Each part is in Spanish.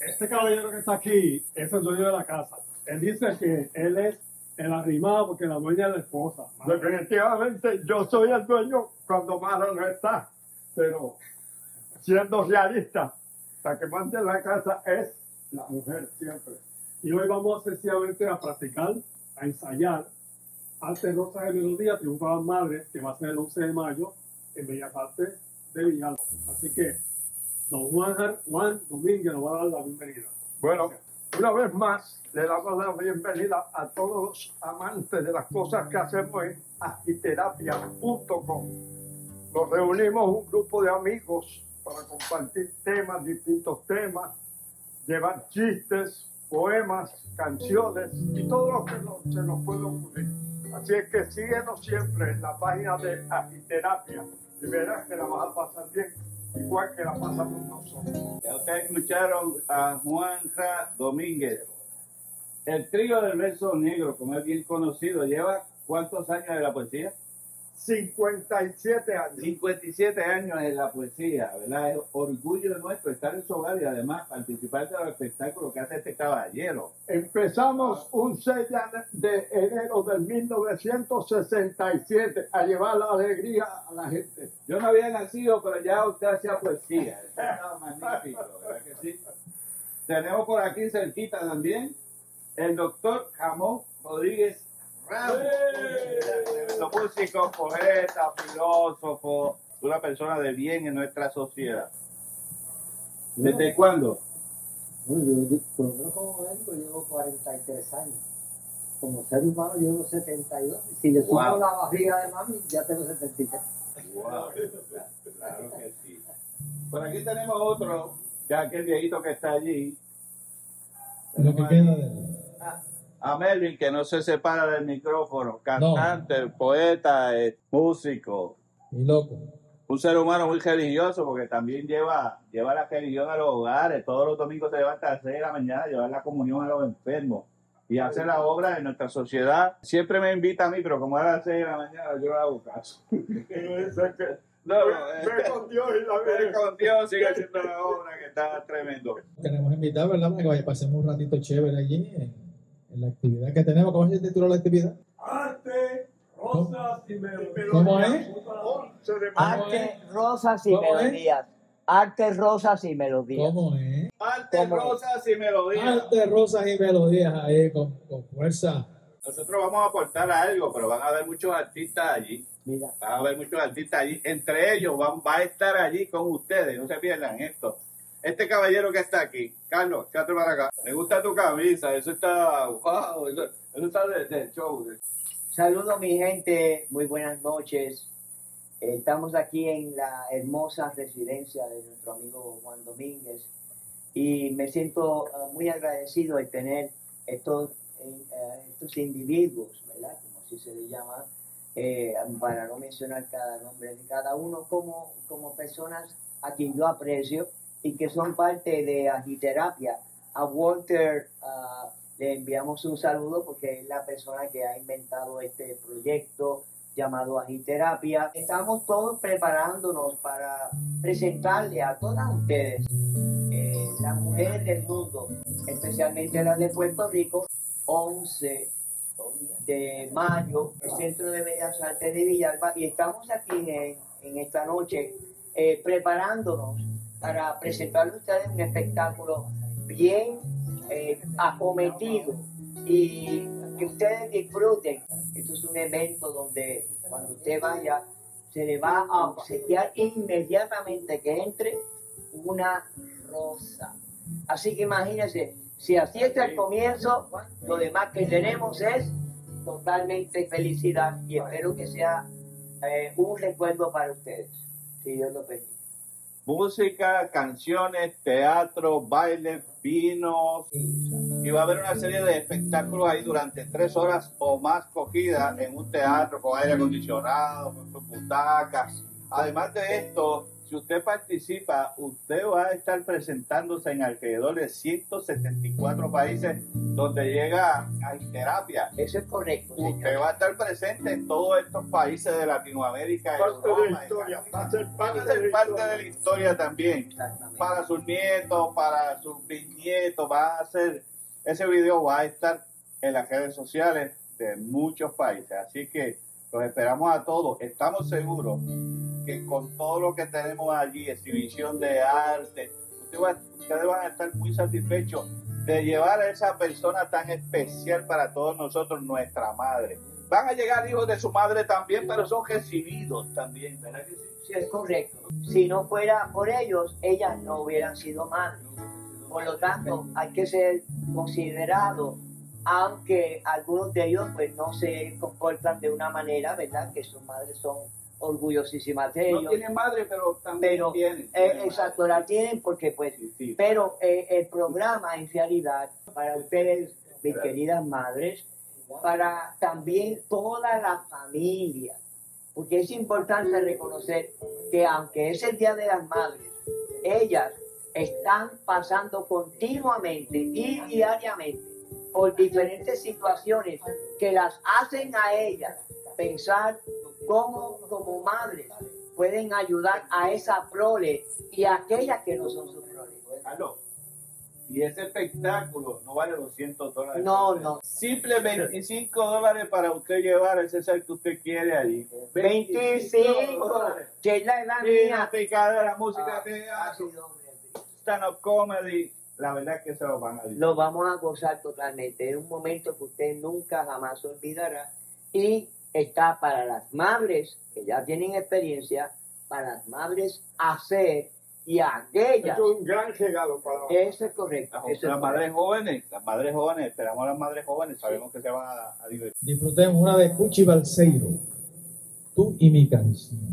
Este caballero que está aquí es el dueño de la casa. Él dice que él es el arrimado porque la dueña es la esposa. Definitivamente yo soy el dueño cuando Mara no está, pero siendo realista, la que manda en la casa es la mujer siempre. Y hoy vamos sencillamente a practicar, a ensayar Arte Rosa de Melodía, Triunfa las Madres, que va a ser el 11 de mayo en Bellas Artes de Villalba. Así que don Juan, Juan Domínguez nos va a dar la bienvenida. Bueno, una vez más le damos la bienvenida a todos los amantes de las cosas que hacemos en agiterapia.com. Nos reunimos un grupo de amigos para compartir temas, distintos temas, llevar chistes, poemas, canciones y todo lo que se nos puede ocurrir. Así es que síguenos siempre en la página de Agiterapia y verás que la vas a pasar bien, igual que la pasamos nosotros. Ustedes escucharon a Juanja Domínguez. El trío del verso negro, como es bien conocido, lleva cuántos años de la poesía? 57 años. 57 años en la poesía, ¿verdad? Es orgullo nuestro estar en su hogar y además participar de los espectáculos que hace este caballero. Empezamos un 6 de enero de 1967 a llevar la alegría a la gente. Yo no había nacido, pero ya usted hacía poesía. Eso estaba magnífico, ¿verdad que sí? Tenemos por aquí cerquita también el doctor Jamón Rodríguez músico, poeta, filósofo, una persona de bien en nuestra sociedad. ¿Desde cuándo? Bueno, yo, yo, por lo menos como médico llevo 43 años. Como ser humano llevo 72. Y si le sumo Wow. la barriga de mami, ya tengo 73. Wow, claro que sí. Por aquí tenemos otro, ya aquel viejito que está allí. Lo que queda de él. A Melvin, que no se separa del micrófono, cantante, poeta, eh, músico, Y loco. un ser humano muy religioso, porque también lleva, lleva la religión a los hogares. Todos los domingos se levanta a las 6 de la mañana a llevar la comunión a los enfermos y hace la obra en nuestra sociedad. Siempre me invita a mí, pero como era a las 6 de la mañana, yo no hago caso. No, no, eh, Ve con Dios y la con Dios, sigue haciendo la obra que está tremendo. Queremos invitar, ¿verdad? Para que vaya, pasemos un ratito chévere allí en, la actividad que tenemos. ¿Cómo se titula la actividad? Arte, rosas y melodías. ¿Cómo es? 11 de mayo. Arte, rosas y ¿Cómo es? melodías. Arte, rosas y melodías. ¿Cómo es? Arte, ¿Cómo? rosas y melodías. Arte, rosas y melodías ahí con, con fuerza. Nosotros vamos a aportar algo, pero van a haber muchos artistas allí. Mira, Van a haber muchos artistas allí. Entre ellos van, va a estar allí con ustedes. No se pierdan esto. Este caballero que está aquí, Carlos, quédate para acá. Me gusta tu camisa. Eso está, wow, eso, eso está del de show. saludos mi gente, muy buenas noches. Estamos aquí en la hermosa residencia de nuestro amigo Juan Domínguez y me siento eh, muy agradecido de tener estos, eh, eh, estos individuos, ¿verdad? Como así se les llama, para no mencionar cada nombre de cada uno, como, como personas a quien yo aprecio y que son parte de Agiterapia. A Walter ah, le enviamos un saludo porque es la persona que ha inventado este proyecto llamado Agiterapia. Estamos todos preparándonos para presentarle a todas ustedes, eh, las mujeres del mundo, especialmente las de Puerto Rico, 11 de mayo, el Centro de Bellas Artes de Villalba, y estamos aquí en, en esta noche eh, preparándonos para presentarle a ustedes un espectáculo bien eh, acometido y que ustedes disfruten. Esto es un evento donde cuando usted vaya se le va a obsequiar inmediatamente que entre una rosa. Así que imagínense, si así está el comienzo, lo demás que tenemos es totalmente felicidad y espero que sea eh, un recuerdo para ustedes, si Dios lo permite. Música, canciones, teatro, baile, vinos. Y va a haber una serie de espectáculos ahí durante tres horas o más cogidas en un teatro con aire acondicionado, con sus butacas. Además de esto, si usted participa, usted va a estar presentándose en alrededor de 174 países donde llega a terapia. Eso es correcto, Usted señor. va a estar presente en todos estos países de Latinoamérica, Parte de Europa, la historia, va a ser va parte a de ser la parte historia. de la historia también. Para sus nietos, para sus bisnietos, va a ser, ese video va a estar en las redes sociales de muchos países. Así que los esperamos a todos. Estamos seguros que con todo lo que tenemos allí, exhibición de arte, ustedes van a estar muy satisfechos de llevar a esa persona tan especial para todos nosotros, nuestra madre. Van a llegar hijos de su madre también, pero son recibidos también, ¿verdad sí? Es correcto. Si no fuera por ellos, ellas no hubieran sido madres. Por lo tanto, hay que ser considerados, aunque algunos de ellos pues no se comportan de una manera, ¿verdad? Que sus madres son orgullosísimas de No ellos. tienen madre, pero también Pero, tienen. Eh, exacto, la tienen porque pues, Sí, sí. pero eh, el programa en realidad para ustedes, mis queridas madres, para también toda la familia, porque es importante reconocer que aunque es el Día de las Madres, ellas están pasando continuamente y diariamente por diferentes situaciones que las hacen a ellas pensar cómo como madres pueden ayudar a esa prole y a aquellas que no son sus prole. Aló. Y ese espectáculo no vale 200 dólares. No, no. Simple 25 dólares para usted llevar ese ser que usted quiere allí. 25, dólares. que es la mía. la picadera, música, Ah, teatro, ácido, hombre. stand-up comedy. La verdad es que se lo van a decir. Lo vamos a gozar totalmente. Es un momento que usted nunca jamás olvidará. Y está para las madres que ya tienen experiencia, para las madres hacer y aquellas. Esto es un gran regalo para Eso es correcto. Las, eso es las madres correcto. jóvenes, las madres jóvenes, esperamos a las madres jóvenes, sabemos que se van a, a divertir. Disfrutemos una de Cuchi Balseiro, tú y mi canción.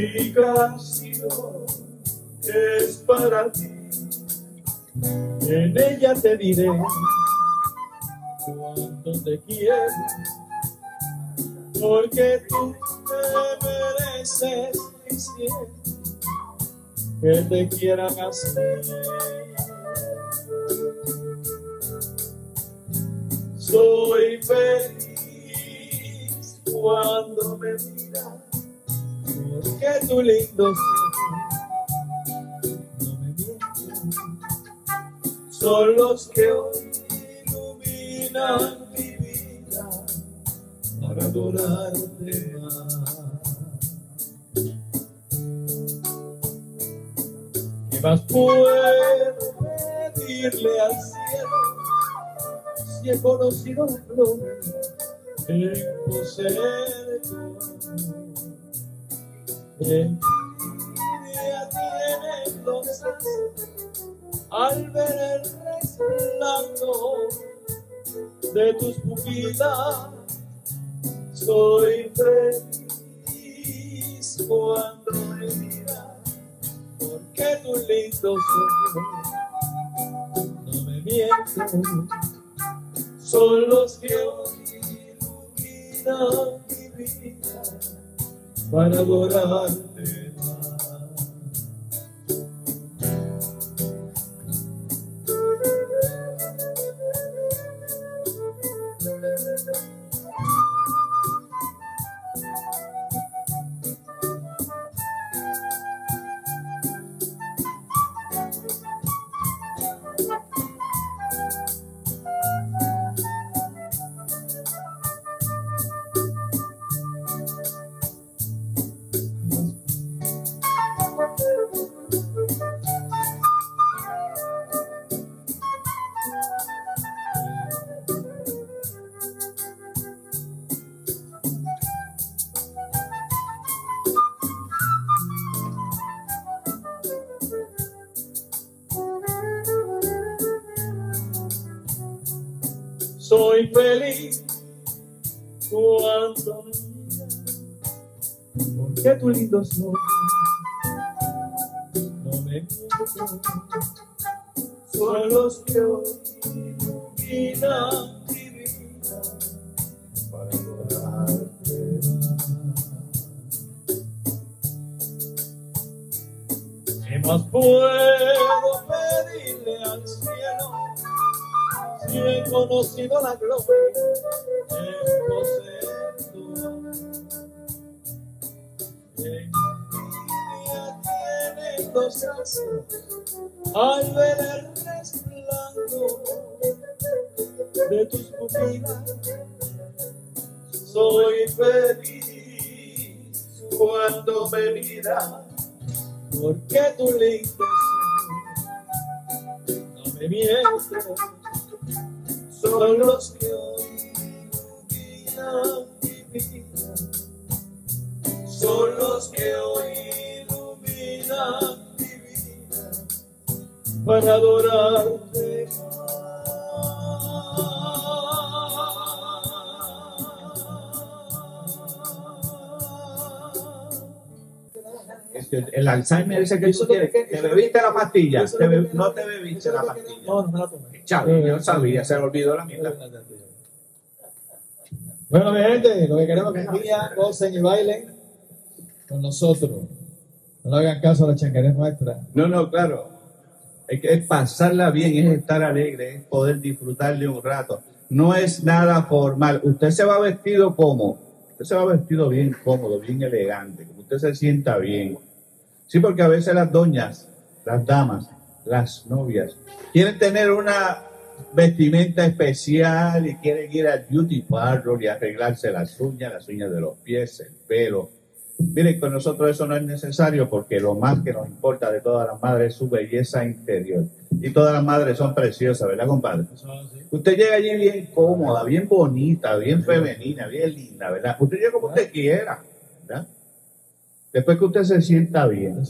Mi canción es para ti. En ella te diré cuánto te quiero, porque tú te mereces mi cielo, que te quieran así. Soy feliz cuando me miras porque tu lindo no me mientes son los que hoy iluminan mi vida para adorarte más. ¿Qué más puedo pedirle al cielo si he conocido la gloria en poseer tu los al ver el resplandor de tus pupilas. Soy feliz cuando me miras, porque tus lindos ojos no me mienten, son los que hoy iluminan mi vida para adorarte tu lindo ojos no me mienten, son los que hoy iluminan mi vida para adorarte ¿Qué más puedo pedirle al cielo si he conocido la gloria de poseer ojos al ver el resplandor de tus pupilas. Soy feliz cuando me miras porque tu lindo no me mientes, son los que hoy iluminan mi vida, son los que hoy iluminan mi vida para adorarte El Alzheimer ese que tú tienes, te bebiste la pastilla, te be- no te bebiste la pastilla. No, no me la tomé. Chale, yo sabía, se me olvidó la mitad. Bueno, mi gente, lo que queremos es que un día gocen y bailen con nosotros. No hagan caso a la chancarés nuestra. No, no, claro. Es, es pasarla bien, es estar alegre, es poder disfrutarle un rato. No es nada formal. Usted se va vestido como, usted se va vestido bien cómodo, bien elegante, como usted se sienta bien. Sí, porque a veces las doñas, las damas, las novias, quieren tener una vestimenta especial y quieren ir al beauty parlor y arreglarse las uñas, las uñas de los pies, el pelo. Miren, con nosotros eso no es necesario porque lo más que nos importa de todas las madres es su belleza interior. Y todas las madres son preciosas, ¿verdad, compadre? Usted llega allí bien cómoda, bien bonita, bien femenina, bien linda, ¿verdad? Usted llega como usted quiera, ¿verdad? Después que usted se sienta bien.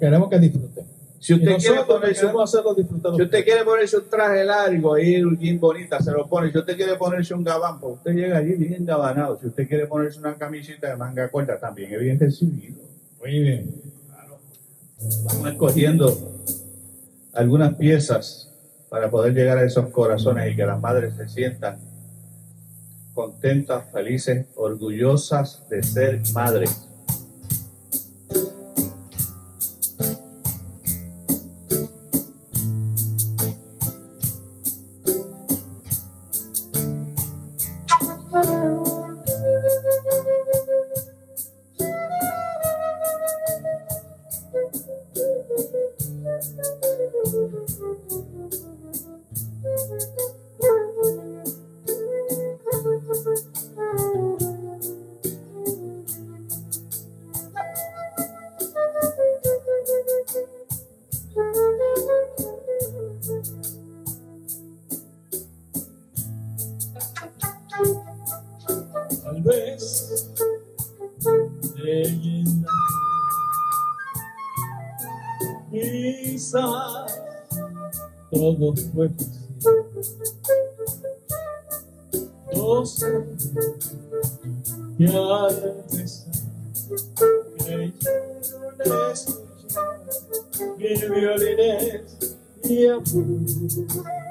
Queremos que disfruten. Si usted quiere ponerse queremos hacerlo disfrutar. si usted quiere ponerse un traje largo y bien bonita, se lo pone. Si usted quiere ponerse un gabán, pues usted llega allí bien engabanado. Si usted quiere ponerse una camisita de manga corta, también es bien recibido. Muy bien. Vamos escogiendo algunas piezas para poder llegar a esos corazones y que las madres se sientan contentas, felices, orgullosas de ser madres. Todo fue. No sé que al empezar violines y amor.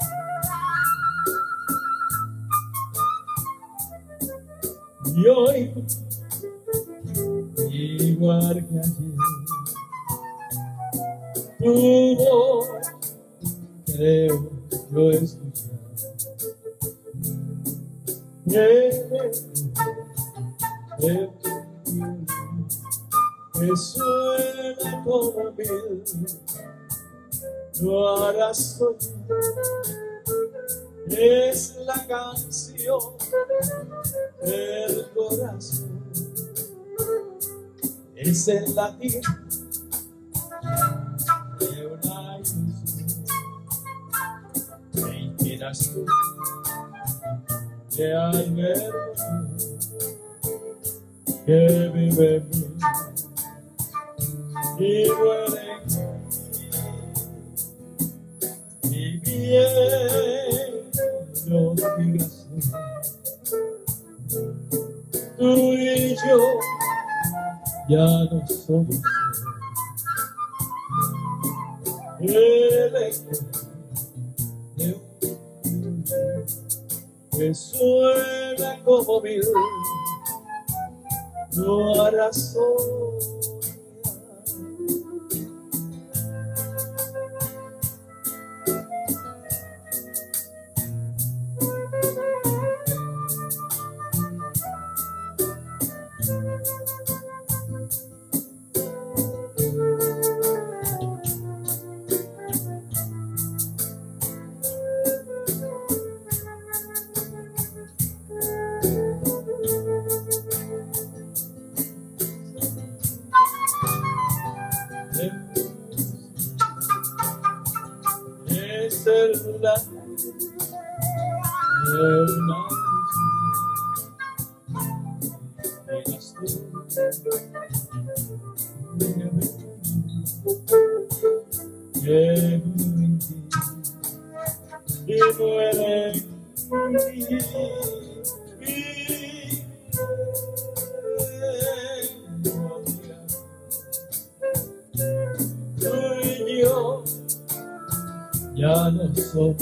Latir de una ilusión. Me inspiras tú que al verme que vive en mí y muere en mí y. Tú y yo ya no somos el de un que suena como mil no hará soledad. Ya no somos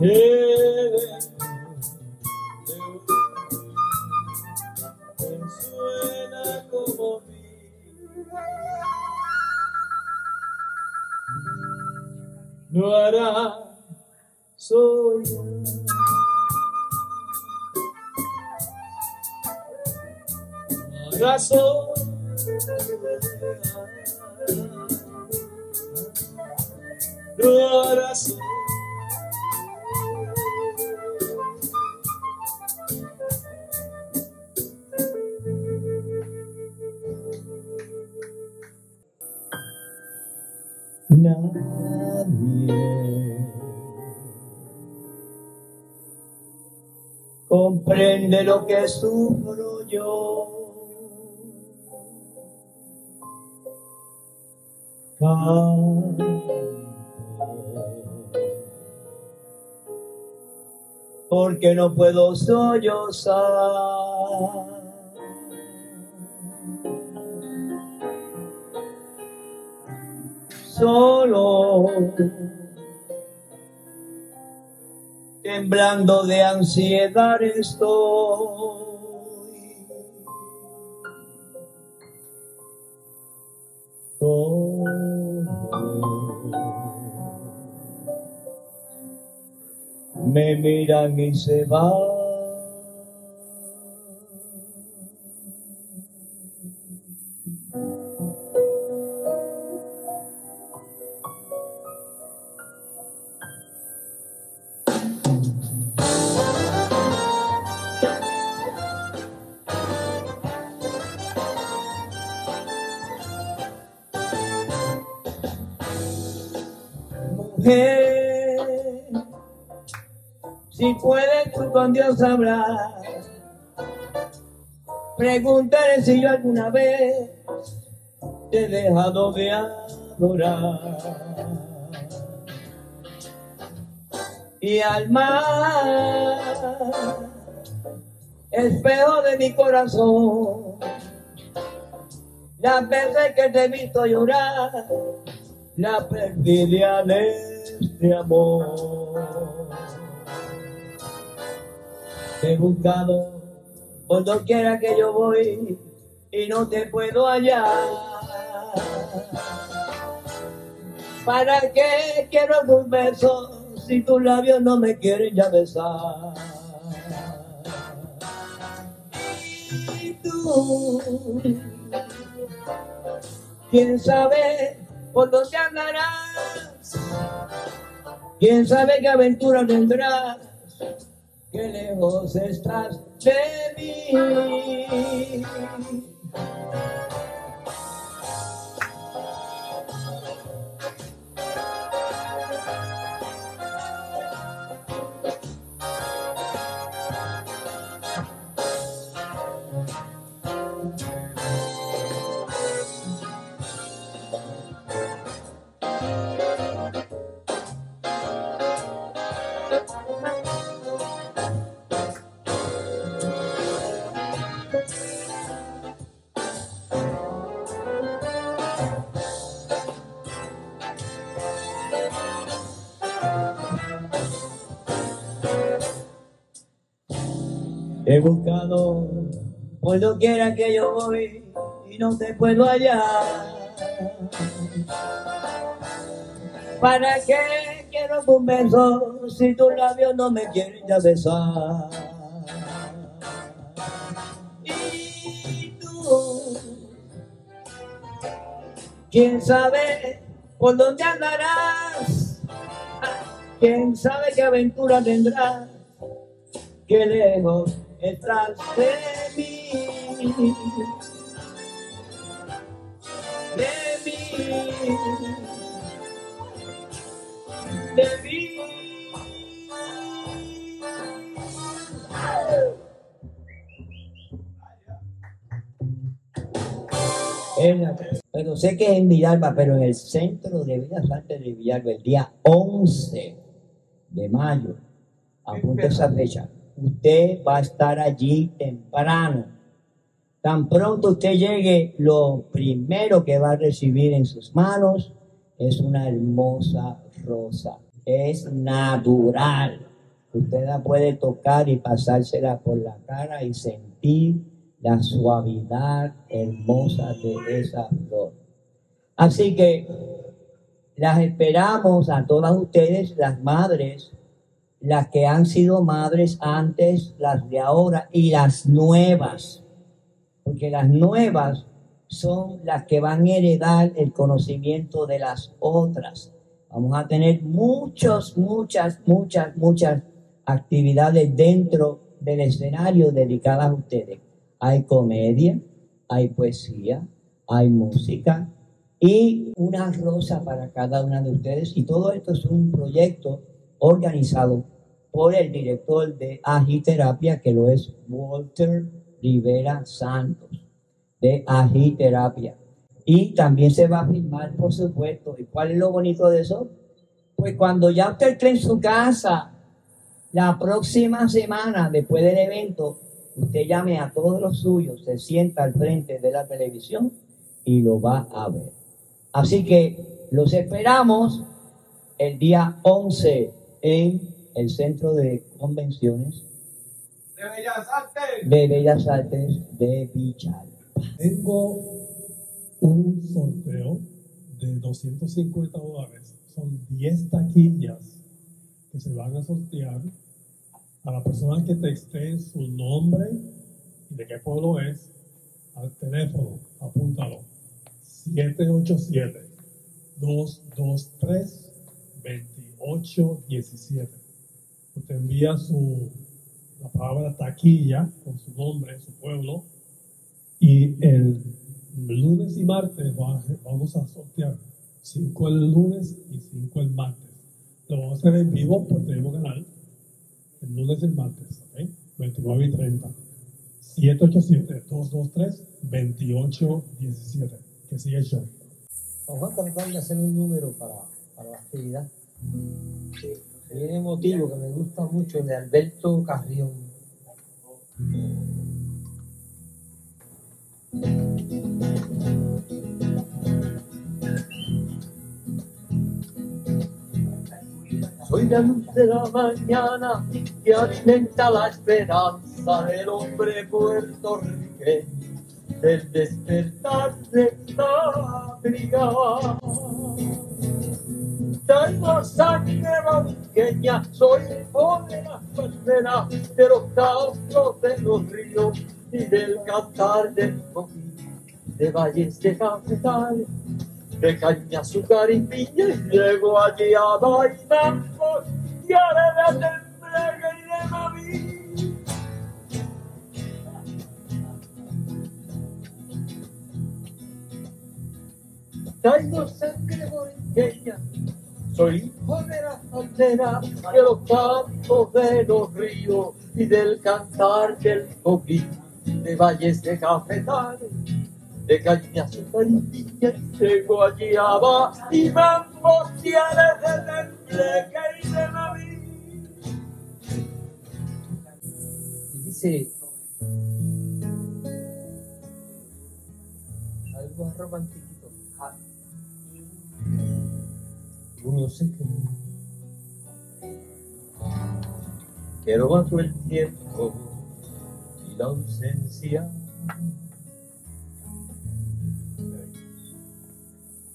el que sufro yo. Porque no puedo sollozar. solo, temblando de ansiedad estoy. Todos me miran y se van. Con Dios hablar, pregúntale si yo alguna vez te he dejado de adorar. Y al mar, espejo de mi corazón, las veces que te he visto llorar, la perfidia de este amor. He buscado por doquiera que yo voy y no te puedo hallar. ¿Para qué quiero tus besos si tus labios no me quieren ya besar? Y tú, quién sabe por dónde andarás, quién sabe qué aventura tendrás, qué lejos estás de mí. He buscado por doquiera que yo voy y no te puedo hallar. ¿Para qué quiero un beso si tus labios no me quieren ya besar? Y tú, quién sabe por dónde andarás, quién sabe qué aventura tendrás, qué lejos estás de mí, de mí, de mí. Pero sé que es en Villalba, pero en el Centro de Bellas Artes de Villalba, el día 11 de mayo, apunte esa fecha, usted va a estar allí temprano. Tan pronto usted llegue, lo primero que va a recibir en sus manos es una hermosa rosa. Es natural. Usted la puede tocar y pasársela por la cara y sentir la suavidad hermosa de esa flor. Así que las esperamos a todas ustedes, las madres, las que han sido madres antes, las de ahora y las nuevas, porque las nuevas son las que van a heredar el conocimiento de las otras. Vamos a tener muchas, muchas, muchas, muchas actividades dentro del escenario dedicadas a ustedes. Hay comedia, hay poesía, hay música y una rosa para cada una de ustedes. Y todo esto es un proyecto organizado por el director de Agiterapia, que lo es Walter Rivera Santos, de Agiterapia. Y también se va a filmar, por supuesto. ¿Y cuál es lo bonito de eso? Pues cuando ya usted esté en su casa, la próxima semana, después del evento, usted llame a todos los suyos, se sienta al frente de la televisión y lo va a ver. Así que los esperamos el día 11 en el Centro de Convenciones De Bellas Artes. de Bellas Artes de Villalba. Tengo un sorteo de 250 dólares. Son 10 taquillas que se van a sortear a la persona que texte su nombre y de qué pueblo es al teléfono. Apúntalo. 787-223-2817. Usted envía su, la palabra taquilla con su nombre, su pueblo, y el lunes y martes va- vamos a sortear 5 el lunes y 5 el martes. Lo vamos a hacer en vivo por Tenemos Canal. El lunes y el martes, ¿ok? 29 y 30. 787-223-2817. Que sigue el show. Vamos a tratar de hacer un número para, para la actividad. Bien emotivo, que me gusta mucho, el de Alberto Carrión. Soy la luz de la mañana que alimenta la esperanza del hombre puertorriqueño, del despertar de la brigada. Tengo sangre banqueña, soy hijo de las palmeras, de los campos de los ríos y del cantar del coquí, de valles de cafetales, de caña, azúcar y piña, y llego allí a bailamos y a de tembleque y de maní. Traigo sangre borinqueña, soy hijo de la saldera, de los cantos de los ríos y del cantar del coquí, de valles de cafetales, de cañas superficies, de guayaba y mangos de tembleque y de naví. Dice algo romántico. Uno se cree que no mató el tiempo y la ausencia.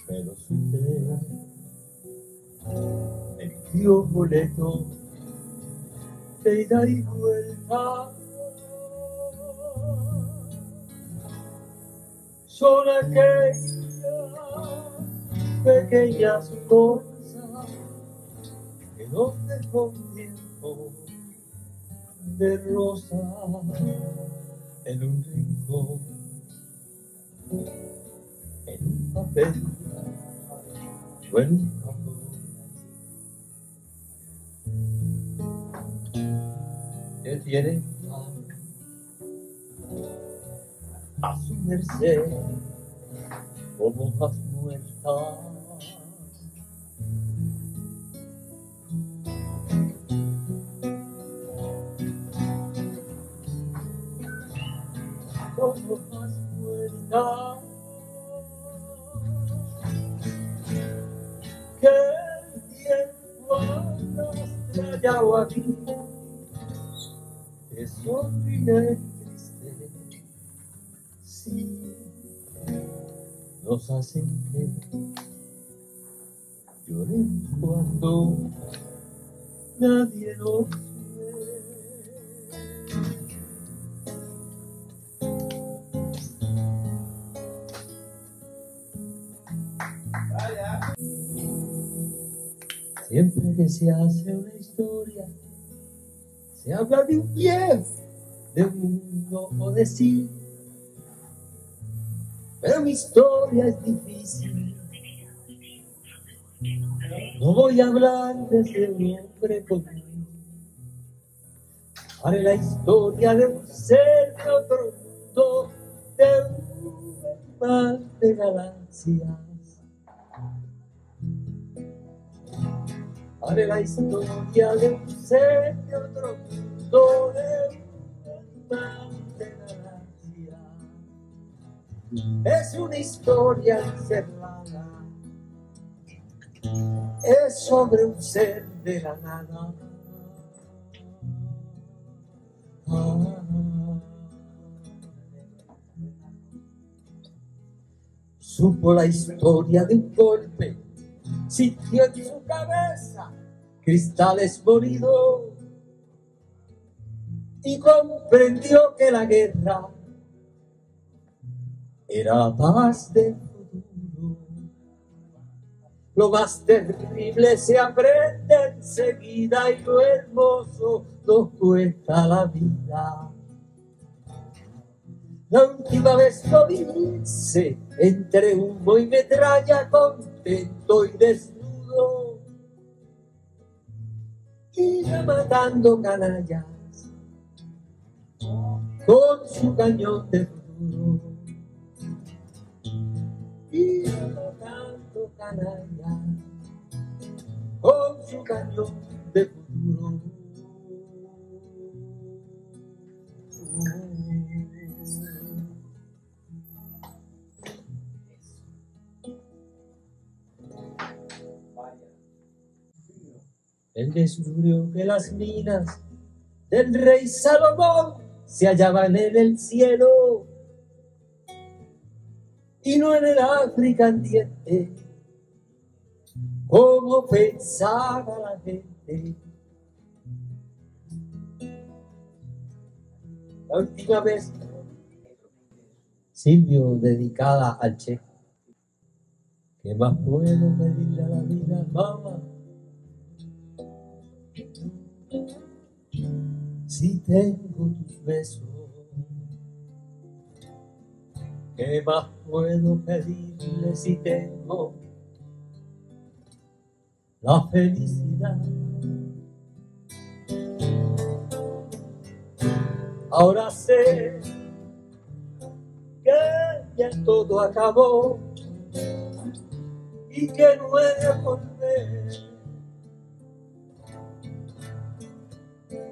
Pero sucede el tío boleto de ida y vuelta. Son aquellas pequeñas cosas que nos dejó tiempo de rosa en un rincón, en un papel o en un que tiene a su merced como hojas muertas. Como muertas. Que el tiempo arrastra aquí es y triste. Sí, nos hacen que lloremos cuando nadie nos Que se hace una historia, se habla de un viejo, de un mundo o de sí. Pero mi historia es difícil. No voy a hablar de ese hombre común. Haré la historia de un ser de otro mundo, de un par de galaxias. Haré la historia de un ser de otro mundo, de. Es una historia encerrada, es sobre un ser de la nada. Ah. Supo la historia de un golpe sintió en su cabeza cristales molidos y comprendió que la guerra era paz del futuro. Lo más terrible se aprende enseguida y lo hermoso nos cuesta la vida. La última vez lo entre humo y metralla contento y desnudo. Iba matando canallas con su cañón de futuro. Iba matando canallas con su cañón de futuro. Él descubrió que las minas del rey Salomón se hallaban en el cielo y no en el África andiente, como pensaba la gente. La última vez, Silvio, dedicada al Che. ¿Qué más puedo pedirle a la vida, tengo tus besos, ¿qué más puedo pedirle si tengo la felicidad? Ahora sé que ya todo acabó y que no he de volver.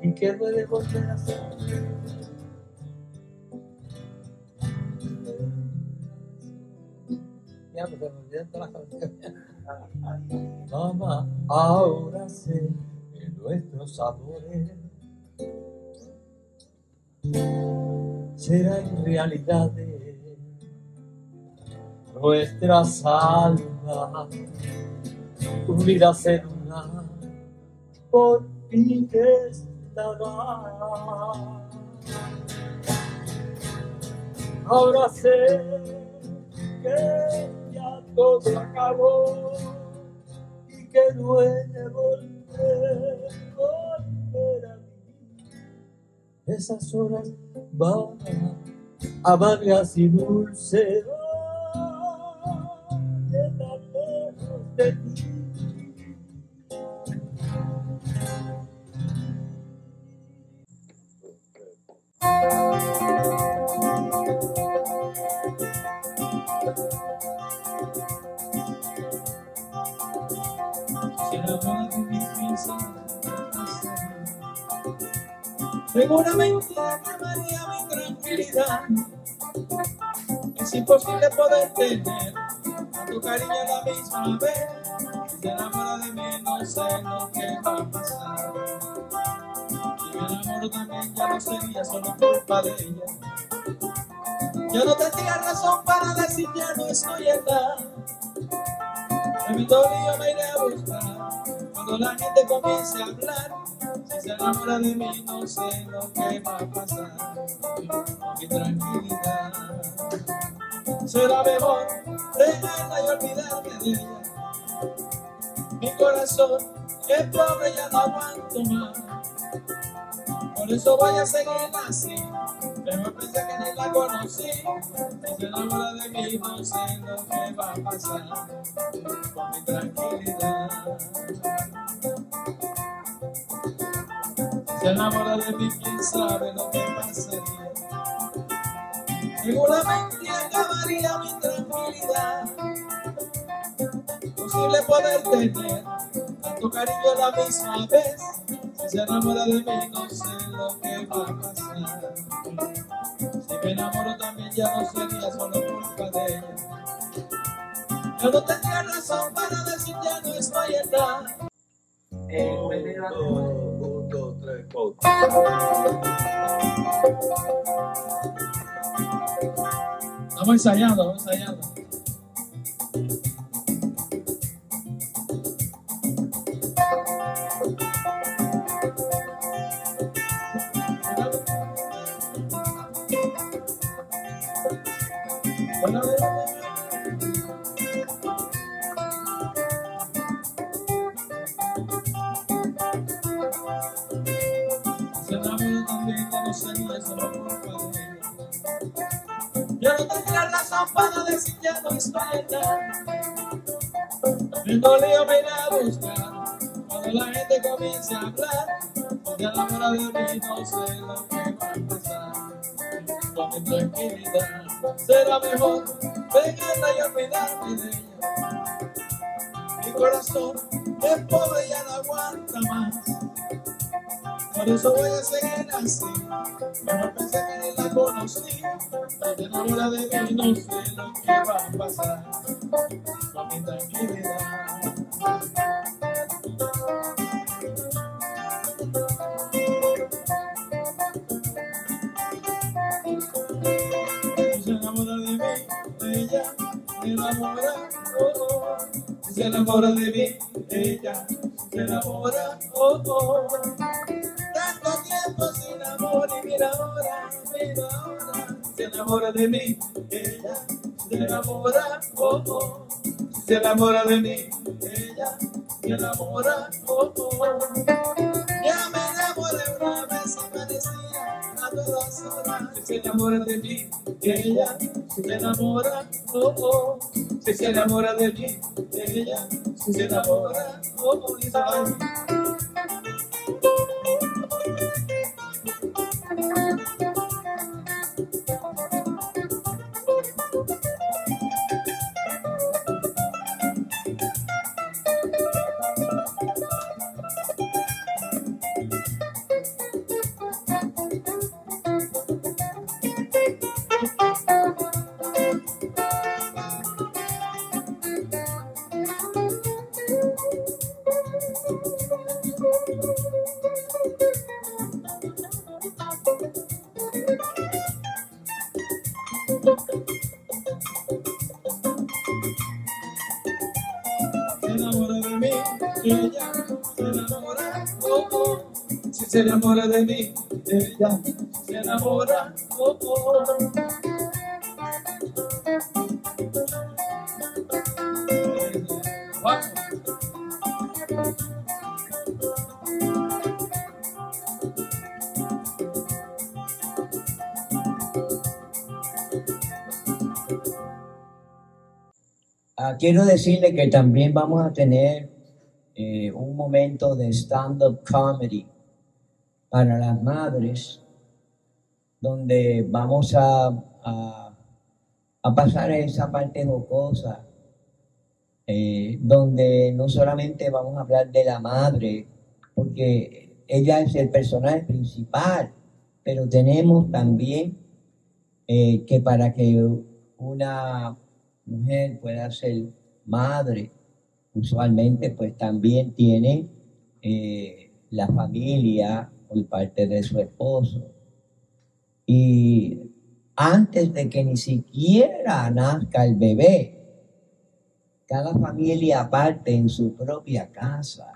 y que duele volver a ser. Ya, porque me olvidé todas las canciones. Mamá, ahora sé que nuestros amores serán realidades. Nuestras almas unidas en una por ti que es Ahora sé que ya todo acabó y que de volver, volver a vivir. Esas horas van amargas y dulces, de de ti. Seguramente llamaría mi tranquilidad. Es imposible poder tener a tu cariño a la misma vez. Si enamora de mí, no sé lo que va a pasar. Si me enamoro también, ya no sería solo culpa de ella. Yo no tendría razón para decir ya no estoy en nada. De mi dolor me iré a buscar cuando la gente comience a hablar. Se enamora de mí, no sé lo que va a pasar. Con mi tranquilidad será mejor dejarla y olvidarme de ella. Mi corazón es pobre, ya no aguanto más. Por eso voy a seguir así. Pero pensé que ni la conocí. Se enamora de mí, no sé lo que va a pasar. Con mi tranquilidad. Se enamora de mí, quién sabe lo que pasaría. Seguramente acabaría mi tranquilidad. Posible poder tener tanto cariño a la misma vez. Si se enamora de mí, no sé lo que va a pasar. Si me enamoro también, ya no sería solo culpa de ella. Yo no tendría razón para decir ya no estoy en nada. Eh, Estamos ensayando, estamos ensayando. En nada. El dolío me irá a buscar cuando la gente comience a hablar. Porque a la hora de mí no sé lo que va a pasar. Con mi tranquilidad será mejor dejarla y olvidarme de ella. Mi corazón es pobre y ya no aguanta más. Por eso voy a seguir así. Pero pensé que ni la conocí. Se enamora de mí, no sé lo que va a pasar. Con mi tranquilidad. Se enamora de mí, ella se enamora. Oh, oh. Se enamora de mí, ella se enamora. Oh, oh. enamora de mí, ella se enamora, oh, oh. se enamora de mí, ella se enamora, oh, oh. Ya me enamoré una vez y a todas horas, se enamora de mí, ella se enamora, oh, se enamora de mí, ella se enamora, oh, oh. Se enamora de mí, ella se enamora, oh, oh. Ah, quiero decirle que también vamos a tener eh, un momento de stand-up comedy para las madres, donde vamos a, a, a pasar esa parte jocosa, eh, donde no solamente vamos a hablar de la madre, porque ella es el personaje principal, pero tenemos también eh, que para que una mujer pueda ser madre, usualmente pues también tiene eh, la familia por parte de su esposo. Y antes de que ni siquiera nazca el bebé, cada familia aparte en su propia casa,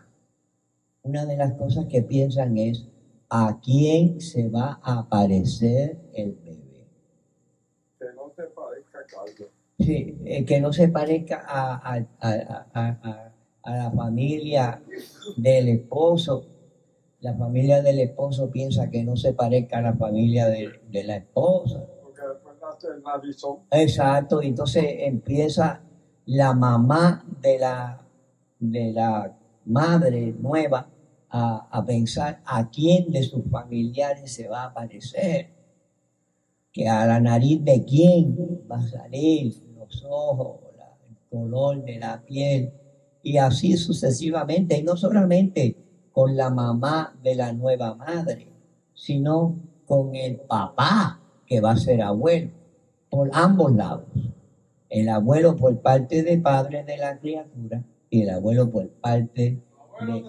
una de las cosas que piensan es a quién se va a aparecer el bebé. Que no te parezca. Sí, eh, que no se parezca a, a- a- a- a- a la familia del esposo. La familia del esposo piensa que no se parezca a la familia de, de la esposa. Porque después nace el narizón. Exacto, y entonces empieza la mamá de la, de la madre nueva a, a pensar a quién de sus familiares se va a parecer, que a la nariz de quién va a salir, los ojos, la- el color de la piel, y así sucesivamente, y no solamente con la mamá de la nueva madre, sino con el papá que va a ser abuelo, por ambos lados. El abuelo por parte de padre de la criatura y el abuelo por parte de...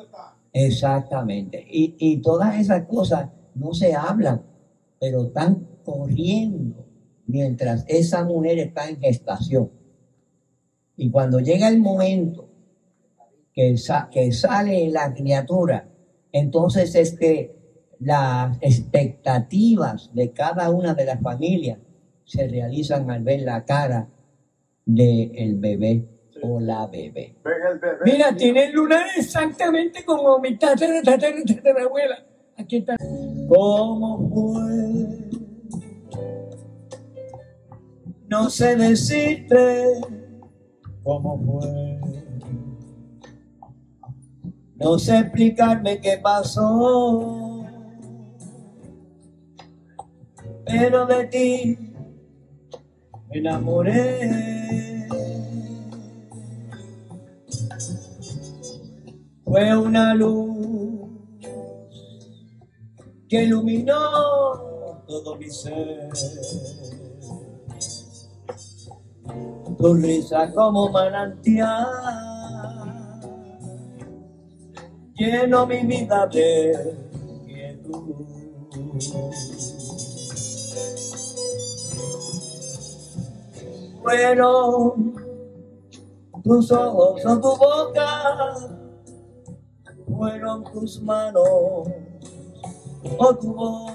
Exactamente. Y, y todas esas cosas no se hablan, pero están corriendo mientras esa mujer está en gestación. Y cuando llega el momento que, sa- que sale la criatura, entonces es que las expectativas de cada una de las familias se realizan al ver la cara del bebé o la bebé. Mira, tiene el lunar exactamente como mi tatara, tatara, tatarabuela. Aquí está. ¿Cómo fue? No sé decirte cómo fue. No sé explicarme qué pasó. Pero de ti me enamoré. Fue una luz que iluminó todo mi ser. Tu risa como manantial lleno mi vida de quietud. Fueron tus ojos o tu boca, fueron tus manos o tu voz.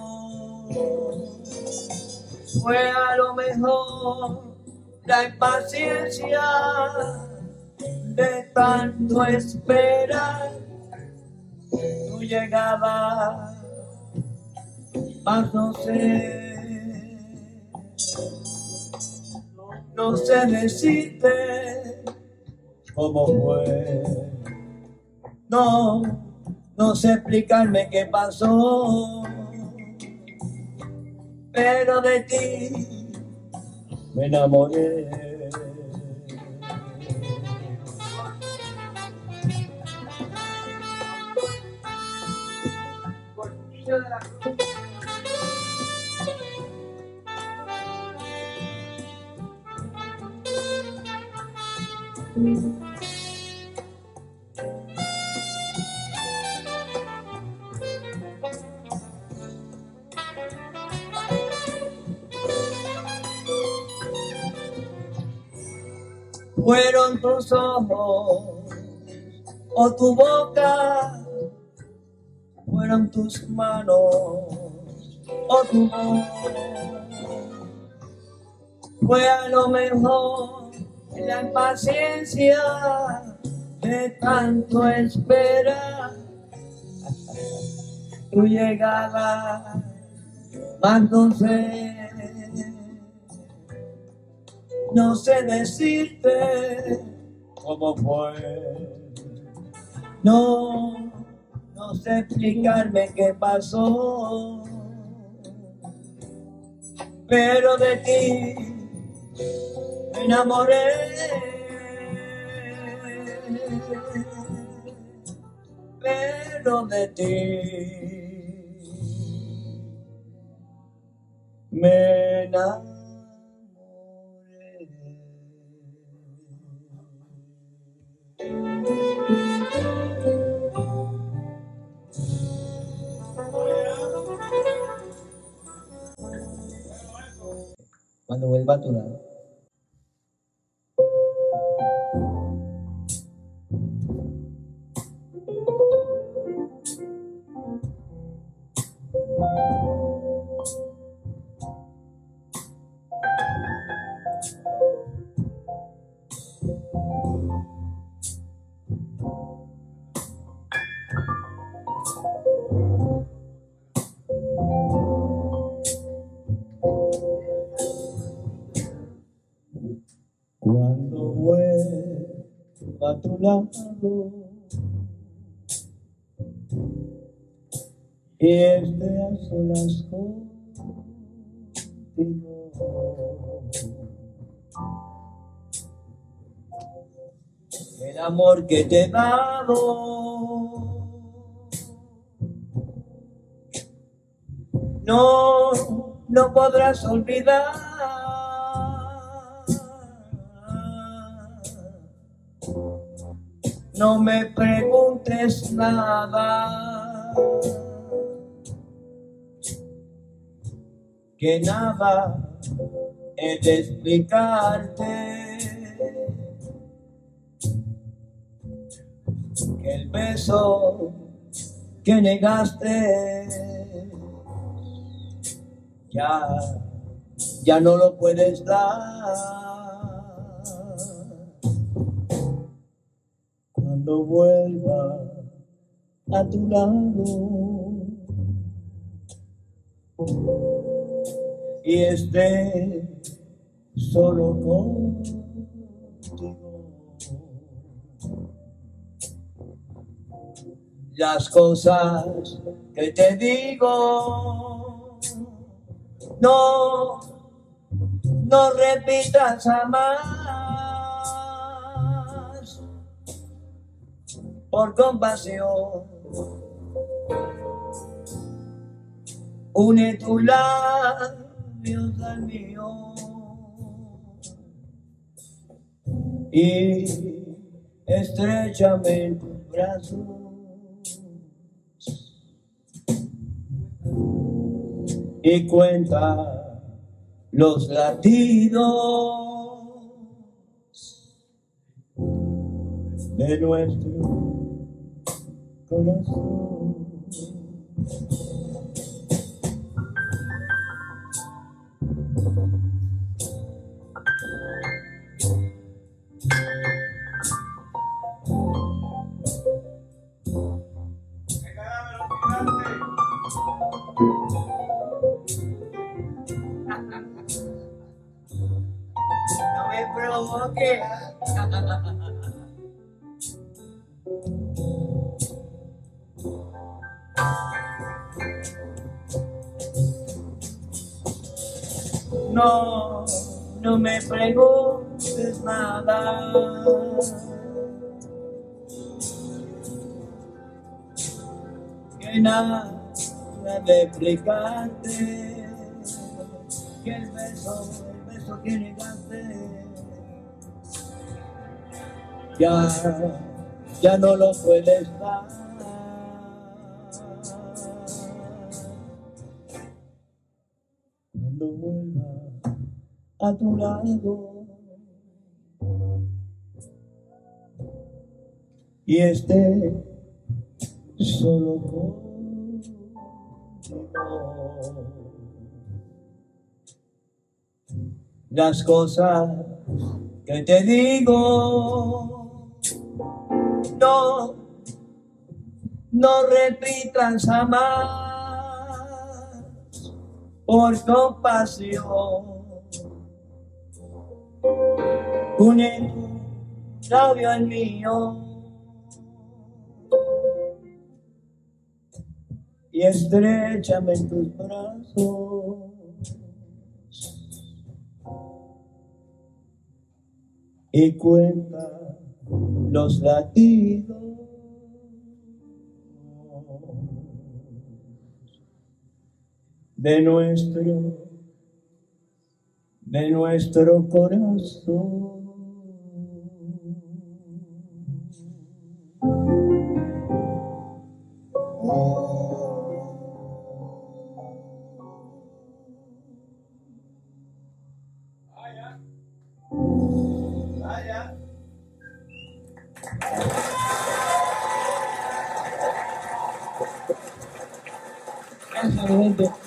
Fue a lo mejor la impaciencia de tanto esperar tu llegada, mas no sé, no sé decirte cómo fue, no, no sé explicarme qué pasó, pero de ti me enamoré. Fueron tus ojos o tu boca fueron tus manos o tu voz. Fue a lo mejor la impaciencia de tanto esperar tu llegada, más no sé decirte cómo fue. No, no sé explicarme qué pasó, pero de ti me enamoré. Pero de ti me enamoré. Cuando vuelva a tu lado. Vuelva a tu lado y esté a solas contigo. El amor que te he dado no, no podrás olvidar. No me preguntes nada, que nada he de explicarte. Que el beso que negaste ya, ya no lo puedes dar. Cuando vuelva a tu lado y esté solo contigo. Las cosas que te digo no, no repitas jamás. Por compasión, une tus labios al mío y estrechame en tus brazos. y cuenta los latidos de nuestro corazón. No me provoque. No, no me preguntes nada. Que nada de explicarte. Que el beso, el beso que negaste. Ya, ya no lo puedes dar. A tu lado y esté solo contigo. Las cosas que te digo no, no repitas jamás por compasión. Une tu labio al mío y estrechame en tus brazos. Y cuenta los latidos de nuestro, de nuestro corazón. Vaya. Gracias, gente.